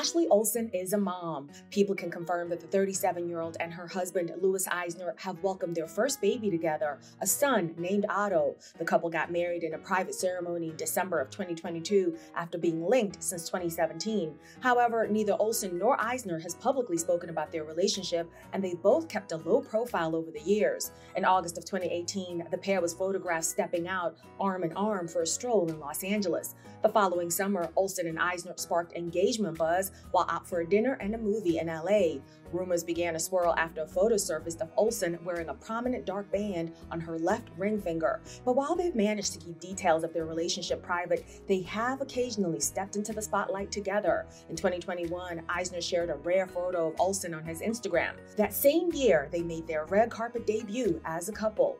Ashley Olsen is a mom. People can confirm that the 37 year old and her husband, Louis Eisner, have welcomed their first baby together, a son named Otto. The couple got married in a private ceremony in December of 2022 after being linked since 2017. However, neither Olsen nor Eisner has publicly spoken about their relationship, and they've both kept a low profile over the years. In August of 2018, the pair was photographed stepping out arm in arm for a stroll in Los Angeles. The following summer, Olsen and Eisner sparked engagement buzz while out for a dinner and a movie in LA. Rumors began to swirl after a photo surfaced of Olsen wearing a prominent dark band on her left ring finger. But while they've managed to keep details of their relationship private, they have occasionally stepped into the spotlight together. In 2021, Eisner shared a rare photo of Olsen on his Instagram. That same year, they made their red carpet debut as a couple.